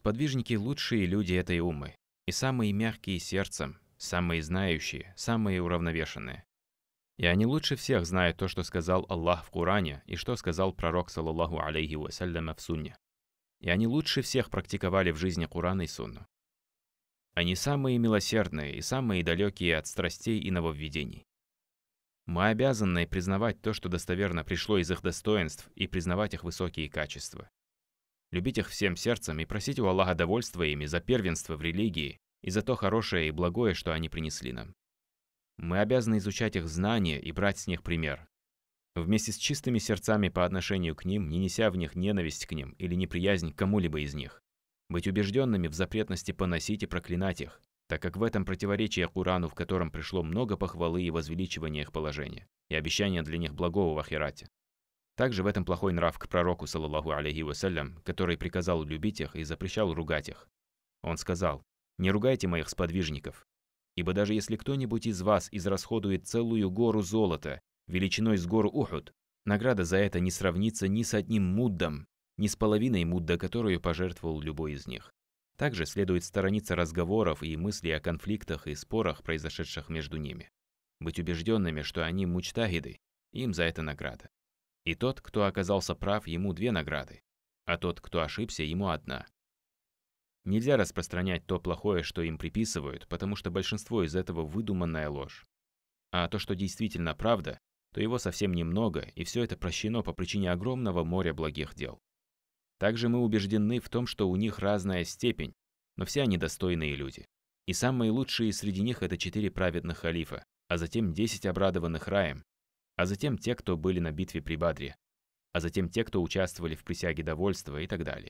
Сподвижники – лучшие люди этой уммы, и самые мягкие сердцем, самые знающие, самые уравновешенные. И они лучше всех знают то, что сказал Аллах в Коране и что сказал пророк, саллаллаху алейхи вассаляма, в Сунне. И они лучше всех практиковали в жизни Курана и Сунну. Они самые милосердные и самые далекие от страстей и нововведений. Мы обязаны признавать то, что достоверно пришло из их достоинств, и признавать их высокие качества. Любить их всем сердцем и просить у Аллаха довольства ими за первенство в религии и за то хорошее и благое, что они принесли нам. Мы обязаны изучать их знания и брать с них пример. Вместе с чистыми сердцами по отношению к ним, не неся в них ненависть к ним или неприязнь к кому-либо из них. Быть убежденными в запретности поносить и проклинать их, так как в этом противоречие Курану, в котором пришло много похвалы и возвеличивания их положения, и обещания для них благого в Ахирате. Также в этом плохой нрав к пророку, саллаллаху алейхи вассалям, который приказал любить их и запрещал ругать их. Он сказал, «Не ругайте моих сподвижников, Ибо даже если кто-нибудь из вас израсходует целую гору золота, величиной с гору Ухуд, награда за это не сравнится ни с одним муддом, ни с половиной мудда, которую пожертвовал любой из них. Также следует сторониться разговоров и мыслей о конфликтах и спорах, произошедших между ними. Быть убежденными, что они мучтагиды, им за это награда. И тот, кто оказался прав, ему две награды, а тот, кто ошибся, ему одна. Нельзя распространять то плохое, что им приписывают, потому что большинство из этого выдуманная ложь. А то, что действительно правда, то его совсем немного, и все это прощено по причине огромного моря благих дел. Также мы убеждены в том, что у них разная степень, но все они достойные люди. И самые лучшие среди них это четыре праведных халифа, а затем десять обрадованных раем, а затем те, кто были на битве при Бадре, а затем те, кто участвовали в присяге довольства и так далее.